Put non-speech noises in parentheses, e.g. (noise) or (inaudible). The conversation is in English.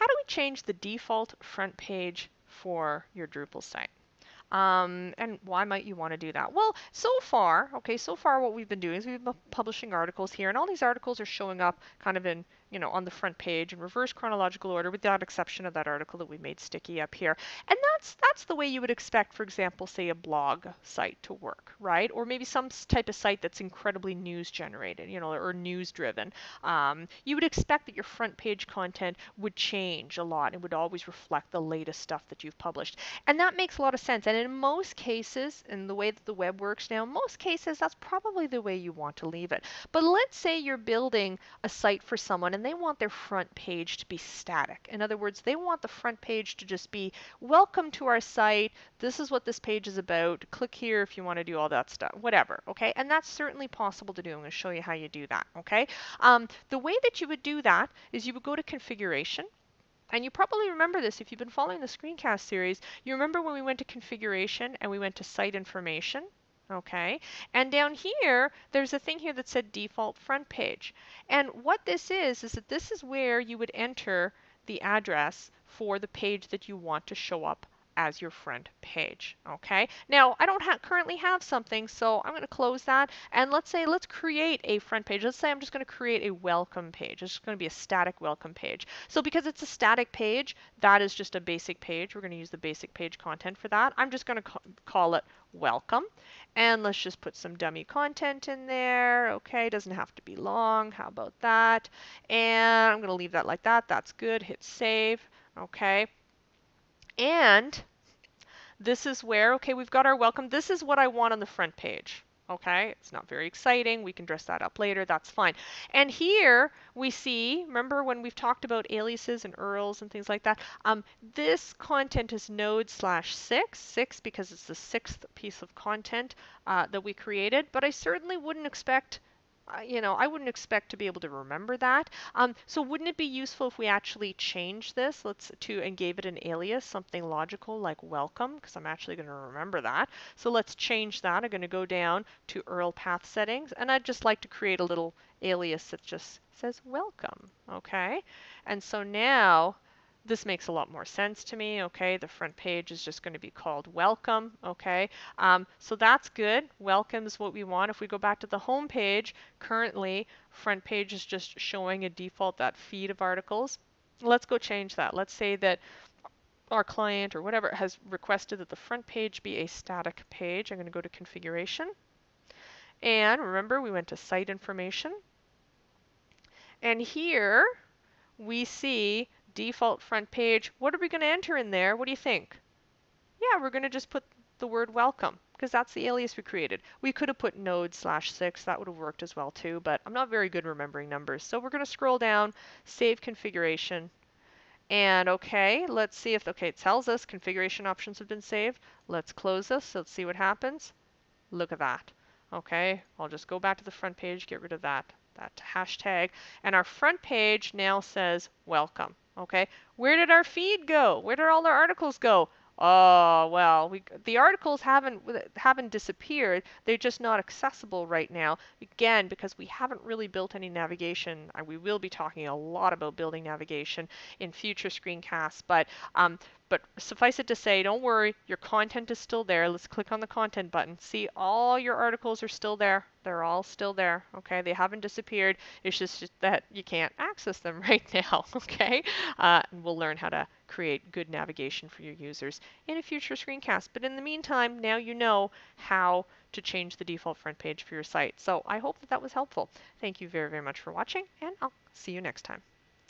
how do we change the default front page for your Drupal site? Um, and why might you want to do that? Well, so far, okay, so far what we've been doing is we've been publishing articles here, and all these articles are showing up kind of in you know, on the front page in reverse chronological order with that exception of that article that we made sticky up here. And that's that's the way you would expect, for example, say a blog site to work, right? Or maybe some type of site that's incredibly news generated, you know, or news driven. Um, you would expect that your front page content would change a lot and would always reflect the latest stuff that you've published. And that makes a lot of sense. And in most cases, in the way that the web works now, most cases that's probably the way you want to leave it. But let's say you're building a site for someone and they want their front page to be static. In other words, they want the front page to just be welcome to our site. This is what this page is about. Click here if you want to do all that stuff, whatever. Okay, and that's certainly possible to do. I'm going to show you how you do that. Okay, um, the way that you would do that is you would go to configuration. And you probably remember this if you've been following the screencast series. You remember when we went to configuration and we went to site information? Okay? And down here, there's a thing here that said default front page. And what this is, is that this is where you would enter the address for the page that you want to show up as your front page. Okay. Now I don't ha currently have something, so I'm going to close that. And let's say let's create a front page. Let's say I'm just going to create a welcome page. It's going to be a static welcome page. So because it's a static page, that is just a basic page. We're going to use the basic page content for that. I'm just going to call it welcome. And let's just put some dummy content in there. Okay, doesn't have to be long. How about that? And I'm going to leave that like that. That's good. Hit save. Okay. And this is where, okay, we've got our welcome. This is what I want on the front page. Okay, it's not very exciting. We can dress that up later. That's fine. And here we see, remember when we've talked about aliases and URLs and things like that? Um, this content is node slash six, six because it's the sixth piece of content uh, that we created. But I certainly wouldn't expect you know, I wouldn't expect to be able to remember that. Um, so wouldn't it be useful if we actually change this, let's to and gave it an alias, something logical like welcome, because I'm actually going to remember that. So let's change that. I'm going to go down to URL path settings, and I'd just like to create a little alias that just says welcome. Okay, and so now this makes a lot more sense to me. Okay, the front page is just going to be called welcome. Okay, um, so that's good. Welcome is what we want. If we go back to the home page, currently front page is just showing a default that feed of articles. Let's go change that. Let's say that our client or whatever has requested that the front page be a static page. I'm going to go to configuration. And remember, we went to site information. And here we see default front page, what are we going to enter in there? What do you think? Yeah, we're going to just put the word welcome because that's the alias we created. We could have put node slash six, that would have worked as well too, but I'm not very good remembering numbers. So we're going to scroll down, save configuration, and okay, let's see if, okay, it tells us configuration options have been saved. Let's close this, let's see what happens. Look at that. Okay, I'll just go back to the front page, get rid of that, that hashtag, and our front page now says welcome. Okay, where did our feed go? Where did all our articles go? Oh well, we, the articles haven't haven't disappeared. They're just not accessible right now. Again, because we haven't really built any navigation. We will be talking a lot about building navigation in future screencasts. But um, but suffice it to say, don't worry, your content is still there. Let's click on the content button. See, all your articles are still there. They're all still there, okay? They haven't disappeared. It's just that you can't access them (laughs) right now, (laughs) okay? Uh, and we'll learn how to create good navigation for your users in a future screencast. But in the meantime, now you know how to change the default front page for your site. So I hope that that was helpful. Thank you very, very much for watching, and I'll see you next time.